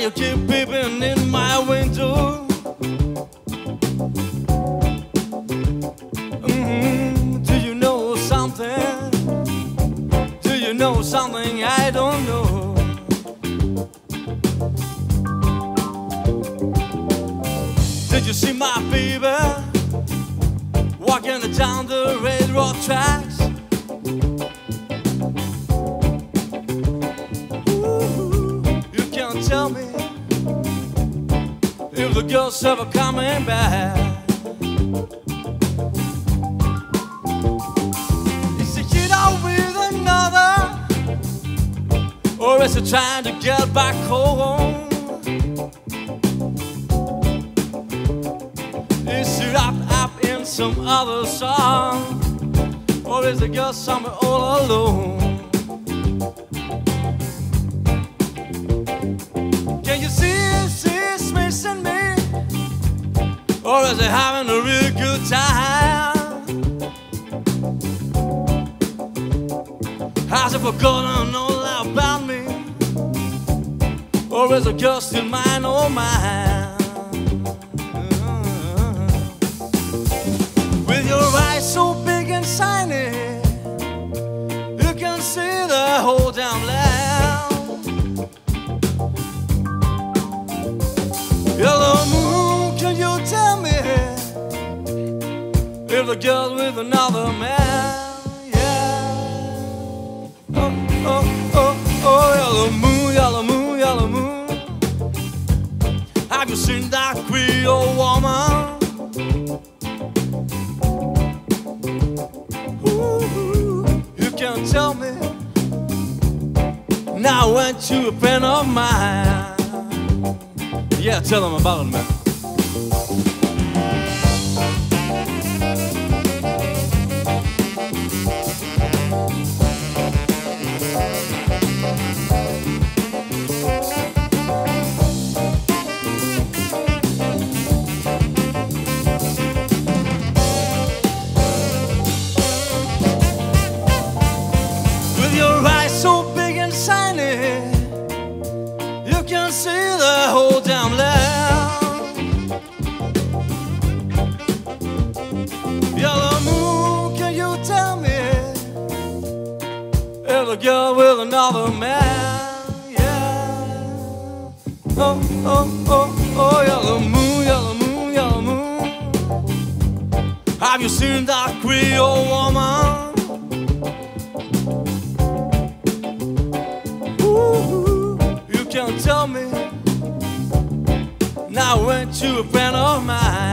You keep peeping in my window? Mm, do you know something? Do you know something I don't know? Did you see my baby walking down the railroad tracks? If the girl's ever coming back. Is she cheat out with another, or is she trying to get back home? Is she wrapped up in some other song? Or is the girl somewhere all alone? Or is she having a real good time? Has she forgotten all about me? Or is the girl still mine, oh mine? Uh-huh. With your eyes so big and shiny, you can see the whole damn land. The girl with another man? Yeah. Oh, oh, oh, oh, yellow moon, yellow moon, yellow moon. Have you seen that Creole woman? Ooh, you can't tell me. Now I went to a friend of mine. Yeah, tell them about it, man. If the girl with another man? Yeah. Oh, oh, oh, oh, yellow moon, yellow moon, yellow moon. Have you seen that Creole woman? Ooh, you can't tell me. Now went to a friend of mine.